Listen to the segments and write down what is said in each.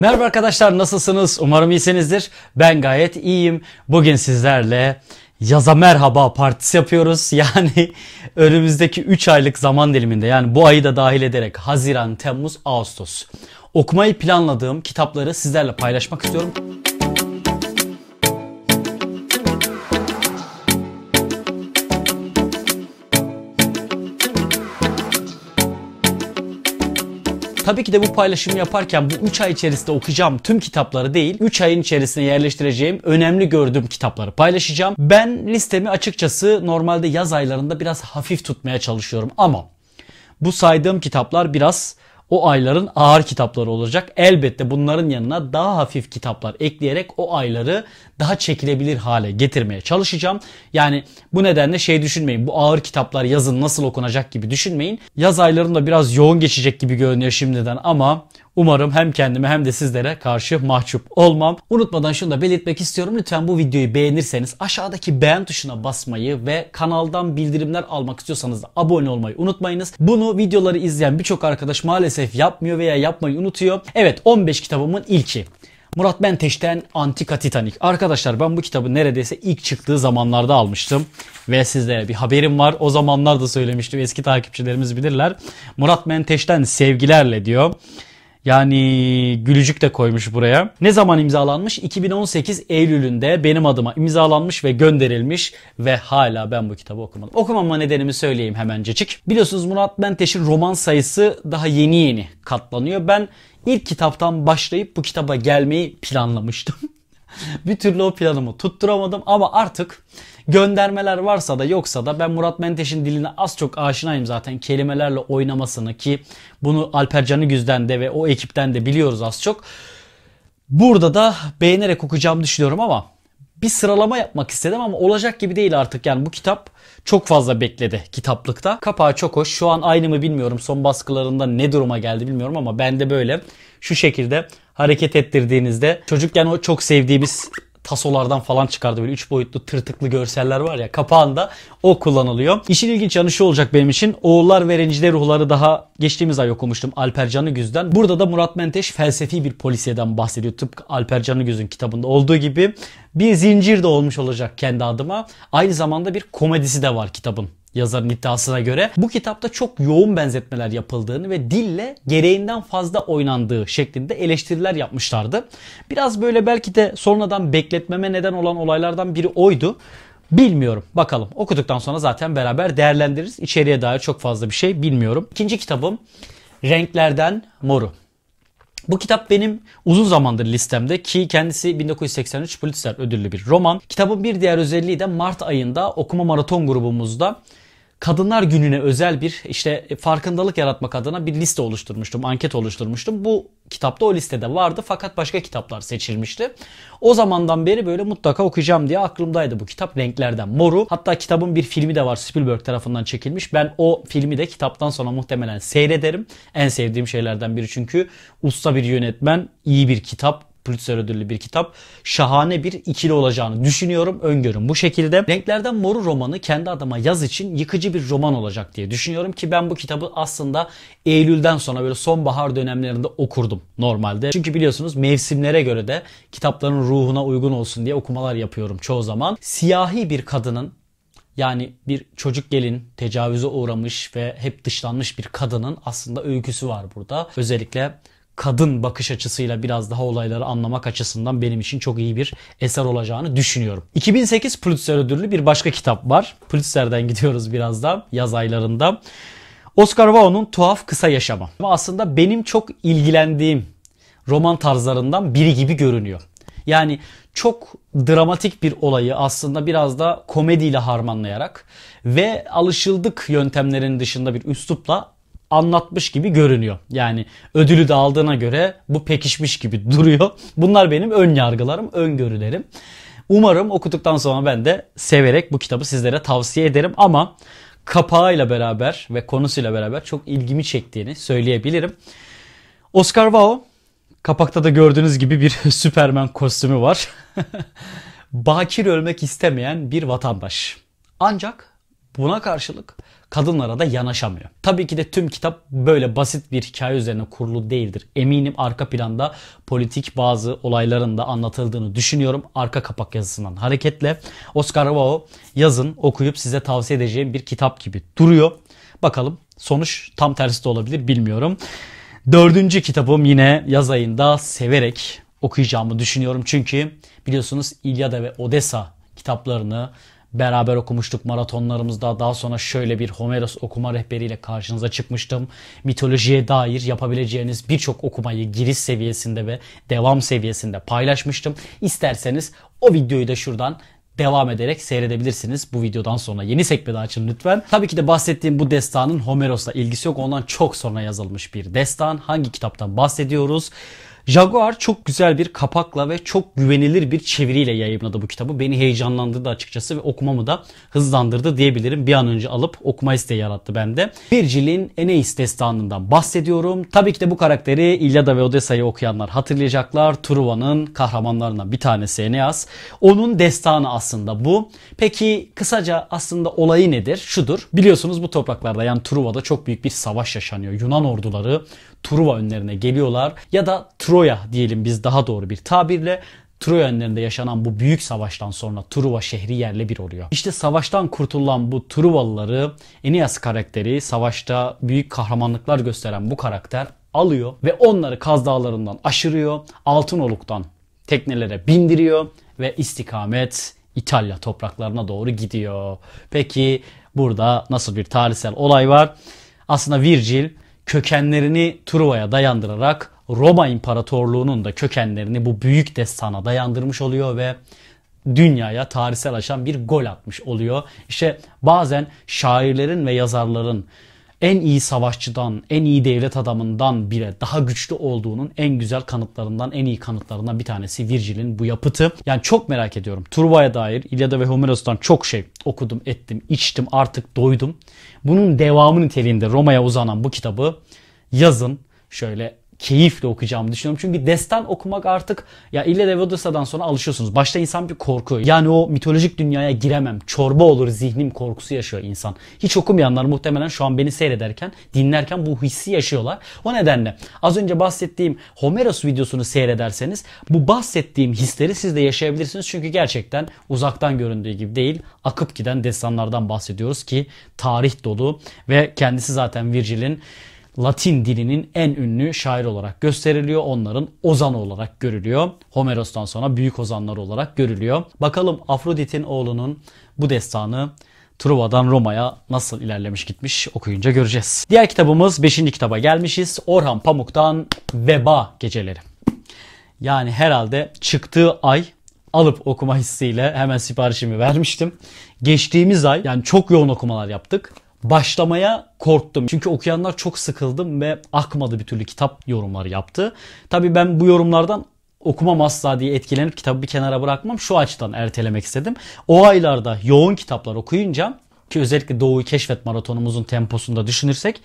Merhaba arkadaşlar nasılsınız? Umarım iyisinizdir. Ben gayet iyiyim. Bugün sizlerle yaza merhaba partisi yapıyoruz. Yani önümüzdeki 3 aylık zaman diliminde yani bu ayı da dahil ederek Haziran, Temmuz, Ağustos okumayı planladığım kitapları sizlerle paylaşmak istiyorum. Tabii ki de bu paylaşımı yaparken bu 3 ay içerisinde okuyacağım tüm kitapları değil, 3 ayın içerisine yerleştireceğim önemli gördüğüm kitapları paylaşacağım. Ben listemi açıkçası normalde yaz aylarında biraz hafif tutmaya çalışıyorum ama bu saydığım kitaplar biraz o ayların ağır kitapları olacak. Elbette bunların yanına daha hafif kitaplar ekleyerek o ayları daha çekilebilir hale getirmeye çalışacağım. Yani bu nedenle şey düşünmeyin. Bu ağır kitaplar yazın nasıl okunacak gibi düşünmeyin. Yaz aylarında biraz yoğun geçecek gibi görünüyor şimdiden ama Umarım hem kendime hem de sizlere karşı mahcup olmam. Unutmadan şunu da belirtmek istiyorum. Lütfen bu videoyu beğenirseniz aşağıdaki beğen tuşuna basmayı ve kanaldan bildirimler almak istiyorsanız da abone olmayı unutmayınız. Bunu videoları izleyen birçok arkadaş maalesef yapmıyor veya yapmayı unutuyor. Evet 15 kitabımın ilki. Murat Menteş'ten Antika Titanic. Arkadaşlar ben bu kitabı neredeyse ilk çıktığı zamanlarda almıştım. Ve sizlere bir haberim var. O zamanlar da söylemiştim. Eski takipçilerimiz bilirler. Murat Menteş'ten sevgilerle diyor. Yani gülücük de koymuş buraya. Ne zaman imzalanmış? 2018 Eylül'ünde benim adıma imzalanmış ve gönderilmiş ve hala ben bu kitabı okumadım. Okumama nedenimi söyleyeyim hemencecik. Biliyorsunuz Murat Menteş'in roman sayısı daha yeni yeni katlanıyor. Ben ilk kitaptan başlayıp bu kitaba gelmeyi planlamıştım. bir türlü o planımı tutturamadım ama artık göndermeler varsa da yoksa da ben Murat Menteş'in diline az çok aşinayım zaten kelimelerle oynamasını ki bunu Alper Canıgüz'den de ve o ekipten de biliyoruz az çok. Burada da beğenerek okuyacağımı düşünüyorum ama bir sıralama yapmak istedim ama olacak gibi değil artık. Yani bu kitap çok fazla bekledi kitaplıkta. Kapağı çok hoş. Şu an aynı mı bilmiyorum. Son baskılarında ne duruma geldi bilmiyorum ama bende böyle şu şekilde hareket ettirdiğinizde çocukken o çok sevdiğimiz tasolardan falan çıkardı böyle 3 boyutlu tırtıklı görseller var ya kapağında o kullanılıyor. İşin ilginç yanı şu olacak benim için. Oğullar ve Rencide Ruhları daha geçtiğimiz ay okumuştum Alper Canıgüz'den. Burada da Murat Menteş felsefi bir polisiyeden bahsediyor. Tıpkı Alper Canıgüz'ün kitabında olduğu gibi bir zincir de olmuş olacak kendi adıma. Aynı zamanda bir komedisi de var kitabın yazarın iddiasına göre bu kitapta çok yoğun benzetmeler yapıldığını ve dille gereğinden fazla oynandığı şeklinde eleştiriler yapmışlardı. Biraz böyle belki de sonradan bekletmeme neden olan olaylardan biri oydu. Bilmiyorum. Bakalım. Okuduktan sonra zaten beraber değerlendiririz. İçeriye dair çok fazla bir şey bilmiyorum. İkinci kitabım Renklerden Moru. Bu kitap benim uzun zamandır listemde ki kendisi 1983 Pulitzer ödüllü bir roman. Kitabın bir diğer özelliği de Mart ayında okuma maraton grubumuzda Kadınlar Günü'ne özel bir işte farkındalık yaratmak adına bir liste oluşturmuştum, anket oluşturmuştum. Bu kitapta o listede vardı fakat başka kitaplar seçilmişti. O zamandan beri böyle mutlaka okuyacağım diye aklımdaydı bu kitap Renklerden Moru. Hatta kitabın bir filmi de var Spielberg tarafından çekilmiş. Ben o filmi de kitaptan sonra muhtemelen seyrederim. En sevdiğim şeylerden biri çünkü usta bir yönetmen, iyi bir kitap, Pulitzer ödüllü bir kitap. Şahane bir ikili olacağını düşünüyorum. Öngörüm bu şekilde. Renklerden Moru romanı kendi adıma yaz için yıkıcı bir roman olacak diye düşünüyorum ki ben bu kitabı aslında Eylül'den sonra böyle sonbahar dönemlerinde okurdum normalde. Çünkü biliyorsunuz mevsimlere göre de kitapların ruhuna uygun olsun diye okumalar yapıyorum çoğu zaman. Siyahi bir kadının yani bir çocuk gelin tecavüze uğramış ve hep dışlanmış bir kadının aslında öyküsü var burada. Özellikle kadın bakış açısıyla biraz daha olayları anlamak açısından benim için çok iyi bir eser olacağını düşünüyorum. 2008 Pulitzer ödüllü bir başka kitap var. Pulitzer'den gidiyoruz biraz da yaz aylarında. Oscar Wilde'un Tuhaf Kısa Yaşamı. Aslında benim çok ilgilendiğim roman tarzlarından biri gibi görünüyor. Yani çok dramatik bir olayı aslında biraz da komediyle harmanlayarak ve alışıldık yöntemlerin dışında bir üslupla anlatmış gibi görünüyor. Yani ödülü de aldığına göre bu pekişmiş gibi duruyor. Bunlar benim ön yargılarım, öngörülerim. Umarım okuduktan sonra ben de severek bu kitabı sizlere tavsiye ederim ama kapağıyla beraber ve konusuyla beraber çok ilgimi çektiğini söyleyebilirim. Oscar Wilde kapakta da gördüğünüz gibi bir Superman kostümü var. Bakir ölmek istemeyen bir vatandaş. Ancak Buna karşılık kadınlara da yanaşamıyor. Tabii ki de tüm kitap böyle basit bir hikaye üzerine kurulu değildir. Eminim arka planda politik bazı olayların da anlatıldığını düşünüyorum. Arka kapak yazısından hareketle Oscar Wao yazın okuyup size tavsiye edeceğim bir kitap gibi duruyor. Bakalım sonuç tam tersi de olabilir bilmiyorum. Dördüncü kitabım yine yaz ayında severek okuyacağımı düşünüyorum. Çünkü biliyorsunuz İlyada ve Odessa kitaplarını beraber okumuştuk maratonlarımızda. Daha sonra şöyle bir Homeros okuma rehberiyle karşınıza çıkmıştım. Mitolojiye dair yapabileceğiniz birçok okumayı giriş seviyesinde ve devam seviyesinde paylaşmıştım. İsterseniz o videoyu da şuradan devam ederek seyredebilirsiniz bu videodan sonra. Yeni sekmede açın lütfen. Tabii ki de bahsettiğim bu destanın Homeros'la ilgisi yok. Ondan çok sonra yazılmış bir destan. Hangi kitaptan bahsediyoruz? Jaguar çok güzel bir kapakla ve çok güvenilir bir çeviriyle yayınladı bu kitabı. Beni heyecanlandırdı açıkçası ve okumamı da hızlandırdı diyebilirim. Bir an önce alıp okuma isteği yarattı bende. Virgil'in Eneis destanından bahsediyorum. Tabii ki de bu karakteri İlyada ve Odessa'yı okuyanlar hatırlayacaklar. Truva'nın kahramanlarından bir tanesi Eneas. Onun destanı aslında bu. Peki kısaca aslında olayı nedir? Şudur. Biliyorsunuz bu topraklarda yani Truva'da çok büyük bir savaş yaşanıyor. Yunan orduları Truva önlerine geliyorlar ya da Troya diyelim biz daha doğru bir tabirle Troya önlerinde yaşanan bu büyük savaştan sonra Truva şehri yerle bir oluyor. İşte savaştan kurtulan bu Truvalıları Eneas karakteri savaşta büyük kahramanlıklar gösteren bu karakter alıyor ve onları Kaz Dağları'ndan aşırıyor. Altınoluk'tan teknelere bindiriyor ve istikamet İtalya topraklarına doğru gidiyor. Peki burada nasıl bir tarihsel olay var? Aslında Virgil kökenlerini Truva'ya dayandırarak Roma İmparatorluğu'nun da kökenlerini bu büyük destana dayandırmış oluyor ve dünyaya tarihsel aşan bir gol atmış oluyor. İşte bazen şairlerin ve yazarların en iyi savaşçıdan, en iyi devlet adamından bile daha güçlü olduğunun en güzel kanıtlarından, en iyi kanıtlarından bir tanesi Virgil'in bu yapıtı. Yani çok merak ediyorum. Truva'ya dair İlyada ve Homeros'tan çok şey okudum, ettim, içtim, artık doydum. Bunun devamı niteliğinde Roma'ya uzanan bu kitabı yazın şöyle keyifle okuyacağımı düşünüyorum. Çünkü destan okumak artık ya İlle de Vodosa'dan sonra alışıyorsunuz. Başta insan bir korku. Yani o mitolojik dünyaya giremem. Çorba olur zihnim korkusu yaşıyor insan. Hiç okumayanlar muhtemelen şu an beni seyrederken, dinlerken bu hissi yaşıyorlar. O nedenle az önce bahsettiğim Homeros videosunu seyrederseniz bu bahsettiğim hisleri siz de yaşayabilirsiniz. Çünkü gerçekten uzaktan göründüğü gibi değil, akıp giden destanlardan bahsediyoruz ki tarih dolu ve kendisi zaten Virgil'in Latin dilinin en ünlü şair olarak gösteriliyor. Onların ozan olarak görülüyor. Homeros'tan sonra büyük ozanlar olarak görülüyor. Bakalım Afrodit'in oğlunun bu destanı Truva'dan Roma'ya nasıl ilerlemiş gitmiş okuyunca göreceğiz. Diğer kitabımız 5. kitaba gelmişiz. Orhan Pamuk'tan Veba Geceleri. Yani herhalde çıktığı ay alıp okuma hissiyle hemen siparişimi vermiştim. Geçtiğimiz ay yani çok yoğun okumalar yaptık başlamaya korktum. Çünkü okuyanlar çok sıkıldım ve akmadı bir türlü kitap yorumları yaptı. Tabii ben bu yorumlardan okumam asla diye etkilenip kitabı bir kenara bırakmam. Şu açıdan ertelemek istedim. O aylarda yoğun kitaplar okuyunca ki özellikle Doğu'yu keşfet maratonumuzun temposunda düşünürsek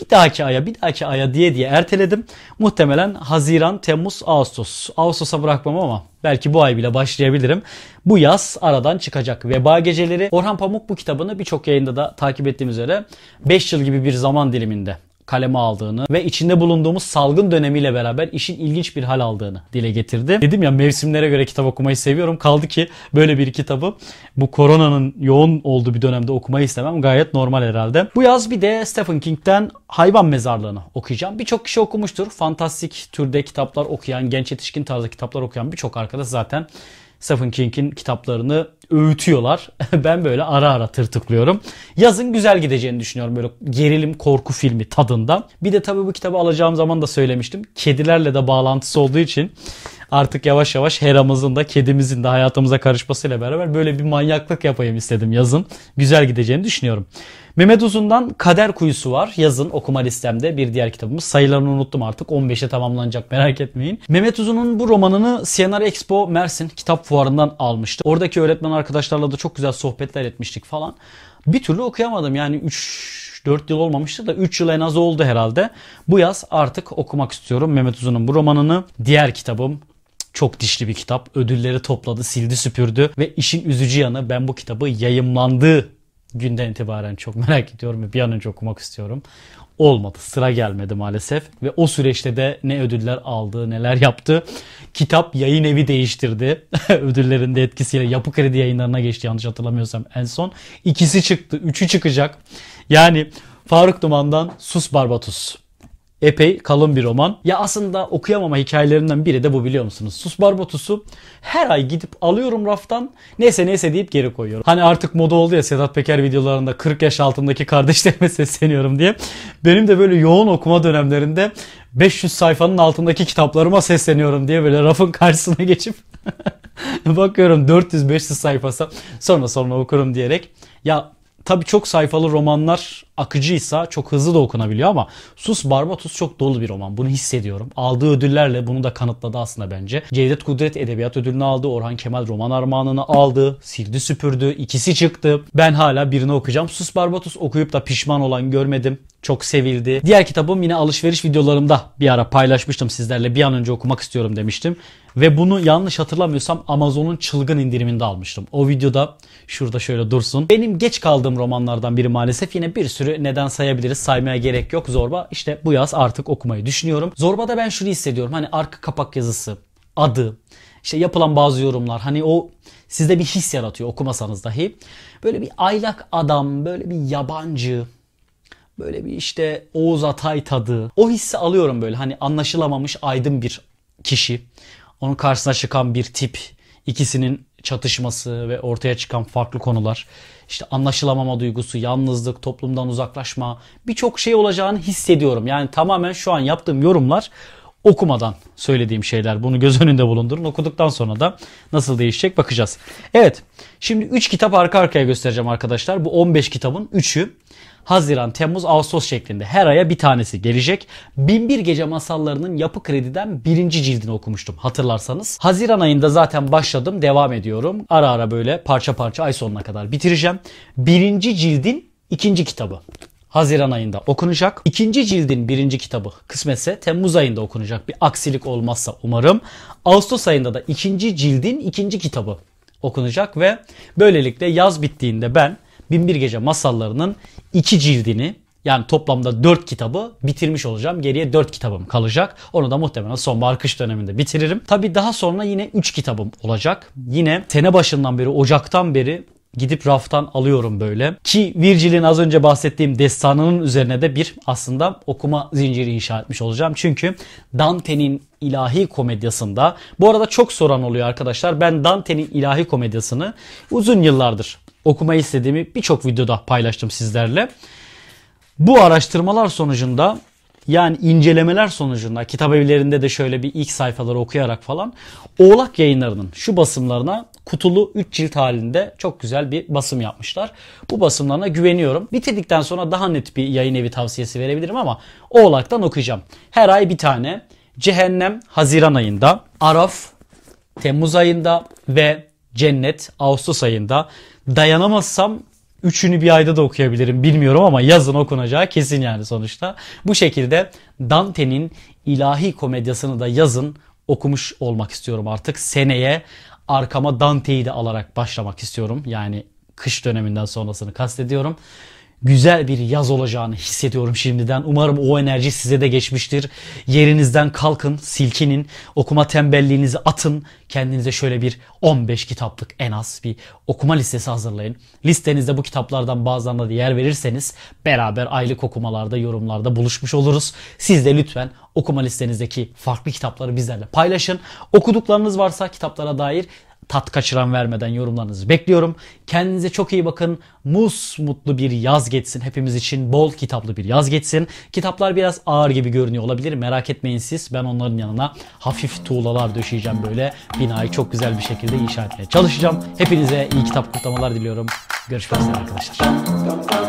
bir dahaki aya bir dahaki aya diye diye erteledim. Muhtemelen Haziran, Temmuz, Ağustos. Ağustos'a bırakmam ama belki bu ay bile başlayabilirim. Bu yaz aradan çıkacak. Veba Geceleri. Orhan Pamuk bu kitabını birçok yayında da takip ettiğim üzere 5 yıl gibi bir zaman diliminde kaleme aldığını ve içinde bulunduğumuz salgın dönemiyle beraber işin ilginç bir hal aldığını dile getirdi. Dedim ya mevsimlere göre kitap okumayı seviyorum. Kaldı ki böyle bir kitabı bu koronanın yoğun olduğu bir dönemde okumayı istemem gayet normal herhalde. Bu yaz bir de Stephen King'den Hayvan Mezarlığı'nı okuyacağım. Birçok kişi okumuştur. Fantastik türde kitaplar okuyan, genç yetişkin tarzı kitaplar okuyan birçok arkadaş zaten Stephen King'in kitaplarını öğütüyorlar. ben böyle ara ara tırtıklıyorum. Yazın güzel gideceğini düşünüyorum böyle gerilim korku filmi tadında. Bir de tabii bu kitabı alacağım zaman da söylemiştim. Kedilerle de bağlantısı olduğu için artık yavaş yavaş Hera'mızın da kedimizin de hayatımıza karışmasıyla beraber böyle bir manyaklık yapayım istedim yazın. Güzel gideceğini düşünüyorum. Mehmet Uzun'dan Kader Kuyusu var. Yazın okuma listemde bir diğer kitabımız. Sayılarını unuttum artık. 15'e tamamlanacak merak etmeyin. Mehmet Uzun'un bu romanını CNR Expo Mersin kitap fuarından almıştı. Oradaki öğretmen arkadaşlarla da çok güzel sohbetler etmiştik falan. Bir türlü okuyamadım. Yani 3 4 yıl olmamıştı da 3 yıl en az oldu herhalde. Bu yaz artık okumak istiyorum Mehmet Uzun'un bu romanını. Diğer kitabım çok dişli bir kitap. Ödülleri topladı, sildi, süpürdü ve işin üzücü yanı ben bu kitabı yayımlandığı günden itibaren çok merak ediyorum ve bir an önce okumak istiyorum. Olmadı. Sıra gelmedi maalesef. Ve o süreçte de ne ödüller aldı, neler yaptı. Kitap yayın evi değiştirdi. Ödüllerin de etkisiyle Yapı Kredi yayınlarına geçti yanlış hatırlamıyorsam en son. ikisi çıktı. Üçü çıkacak. Yani Faruk Duman'dan Sus Barbatus epey kalın bir roman. Ya aslında okuyamama hikayelerinden biri de bu biliyor musunuz? Sus Barbatus'u her ay gidip alıyorum raftan neyse neyse deyip geri koyuyorum. Hani artık moda oldu ya Sedat Peker videolarında 40 yaş altındaki kardeşlerime sesleniyorum diye. Benim de böyle yoğun okuma dönemlerinde 500 sayfanın altındaki kitaplarıma sesleniyorum diye böyle rafın karşısına geçip bakıyorum 400-500 sayfası sonra sonra okurum diyerek. Ya Tabi çok sayfalı romanlar akıcıysa çok hızlı da okunabiliyor ama Sus Barbatus çok dolu bir roman. Bunu hissediyorum. Aldığı ödüllerle bunu da kanıtladı aslında bence. Cevdet Kudret Edebiyat Ödülünü aldı. Orhan Kemal Roman Armağanını aldı. Sildi süpürdü. ikisi çıktı. Ben hala birini okuyacağım. Sus Barbatus okuyup da pişman olan görmedim. Çok sevildi. Diğer kitabım yine alışveriş videolarımda bir ara paylaşmıştım sizlerle. Bir an önce okumak istiyorum demiştim. Ve bunu yanlış hatırlamıyorsam Amazon'un çılgın indiriminde almıştım. O videoda şurada şöyle dursun. Benim geç kaldığım romanlardan biri maalesef. Yine bir sürü neden sayabiliriz. Saymaya gerek yok. Zorba işte bu yaz artık okumayı düşünüyorum. Zorba'da ben şunu hissediyorum. Hani arka kapak yazısı, adı, işte yapılan bazı yorumlar. Hani o sizde bir his yaratıyor okumasanız dahi. Böyle bir aylak adam, böyle bir yabancı, böyle bir işte Oğuz Atay tadı. O hissi alıyorum böyle hani anlaşılamamış aydın bir kişi. Onun karşısına çıkan bir tip. ikisinin çatışması ve ortaya çıkan farklı konular. İşte anlaşılamama duygusu, yalnızlık, toplumdan uzaklaşma birçok şey olacağını hissediyorum. Yani tamamen şu an yaptığım yorumlar okumadan söylediğim şeyler. Bunu göz önünde bulundurun. Okuduktan sonra da nasıl değişecek bakacağız. Evet. Şimdi 3 kitap arka arkaya göstereceğim arkadaşlar. Bu 15 kitabın 3'ü Haziran, Temmuz, Ağustos şeklinde her aya bir tanesi gelecek. Binbir Gece Masallarının Yapı Kredi'den birinci cildini okumuştum hatırlarsanız. Haziran ayında zaten başladım devam ediyorum. Ara ara böyle parça parça ay sonuna kadar bitireceğim. Birinci cildin ikinci kitabı. Haziran ayında okunacak. İkinci cildin birinci kitabı kısmetse Temmuz ayında okunacak. Bir aksilik olmazsa umarım. Ağustos ayında da ikinci cildin ikinci kitabı okunacak ve böylelikle yaz bittiğinde ben Binbir Gece masallarının iki cildini yani toplamda 4 kitabı bitirmiş olacağım. Geriye 4 kitabım kalacak. Onu da muhtemelen sonbahar kış döneminde bitiririm. Tabi daha sonra yine 3 kitabım olacak. Yine sene başından beri Ocak'tan beri gidip raftan alıyorum böyle. Ki Virgil'in az önce bahsettiğim destanının üzerine de bir aslında okuma zinciri inşa etmiş olacağım. Çünkü Dante'nin ilahi komedyasında bu arada çok soran oluyor arkadaşlar. Ben Dante'nin ilahi komedyasını uzun yıllardır okumayı istediğimi birçok videoda paylaştım sizlerle. Bu araştırmalar sonucunda yani incelemeler sonucunda kitap evlerinde de şöyle bir ilk sayfaları okuyarak falan Oğlak yayınlarının şu basımlarına kutulu 3 cilt halinde çok güzel bir basım yapmışlar. Bu basımlarına güveniyorum. Bitirdikten sonra daha net bir yayın evi tavsiyesi verebilirim ama Oğlak'tan okuyacağım. Her ay bir tane. Cehennem Haziran ayında, Araf Temmuz ayında ve Cennet Ağustos ayında. Dayanamazsam üçünü bir ayda da okuyabilirim bilmiyorum ama yazın okunacağı kesin yani sonuçta. Bu şekilde Dante'nin ilahi komedyasını da yazın okumuş olmak istiyorum artık. Seneye arkama Dante'yi de alarak başlamak istiyorum. Yani kış döneminden sonrasını kastediyorum güzel bir yaz olacağını hissediyorum şimdiden. Umarım o enerji size de geçmiştir. Yerinizden kalkın, silkinin, okuma tembelliğinizi atın. Kendinize şöyle bir 15 kitaplık en az bir okuma listesi hazırlayın. Listenizde bu kitaplardan bazılarına da yer verirseniz beraber aylık okumalarda, yorumlarda buluşmuş oluruz. Siz de lütfen okuma listenizdeki farklı kitapları bizlerle paylaşın. Okuduklarınız varsa kitaplara dair tat kaçıran vermeden yorumlarınızı bekliyorum. Kendinize çok iyi bakın. Mus mutlu bir yaz geçsin. Hepimiz için bol kitaplı bir yaz geçsin. Kitaplar biraz ağır gibi görünüyor olabilir. Merak etmeyin siz. Ben onların yanına hafif tuğlalar döşeyeceğim böyle. Binayı çok güzel bir şekilde inşa etmeye çalışacağım. Hepinize iyi kitap kutlamalar diliyorum. Görüşmek üzere arkadaşlar.